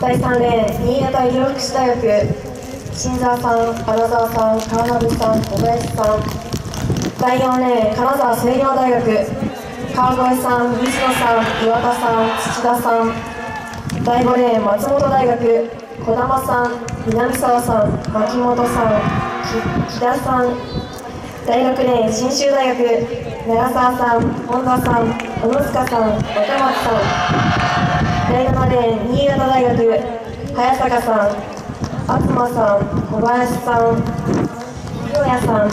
第3レーン新潟医療福祉大学新沢さん金沢さん川辺さん小林さん第4レーン金沢清涼大学川越さん西野さん岩田さん土田さん第5レーン松本大学児玉さん南沢さん牧本さん木田さん第6レーン信州大学長澤さん本田さん小野塚さん若松さん。第7レーン新潟大学早坂さん東さん小林さん清谷さん。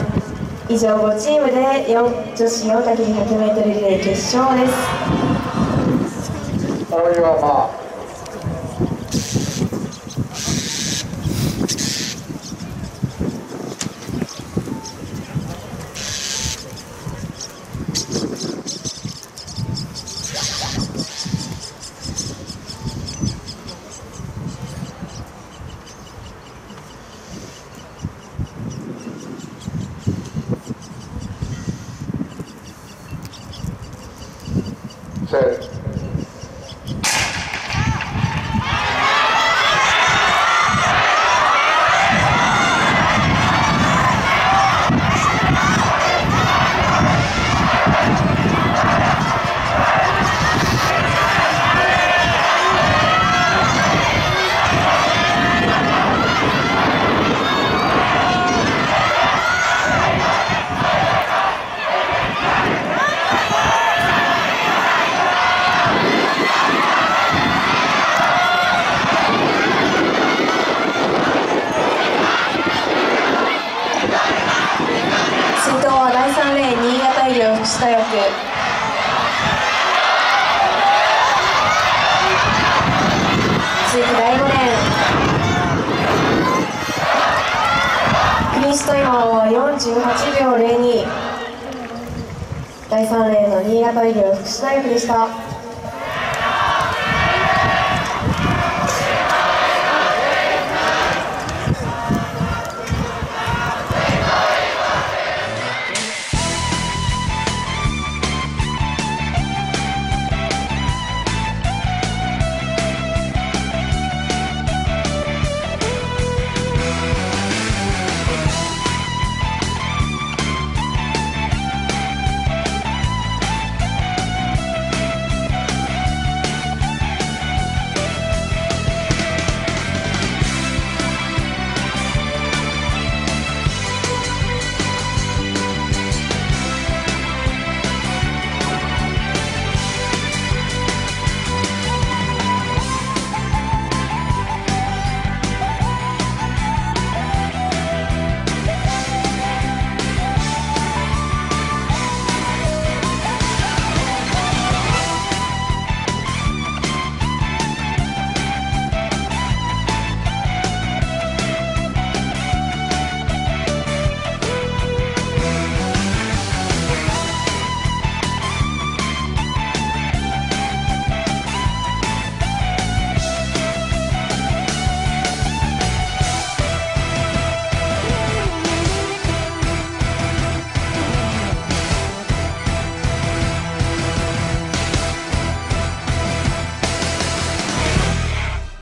以上5チームで4女子 4×100m リレー決勝です。大岩まあせー先頭は第3レーン新潟医療福祉大学続いて第5レーン。クリスト今は48秒02第3レーンの新潟医療福祉大学でした。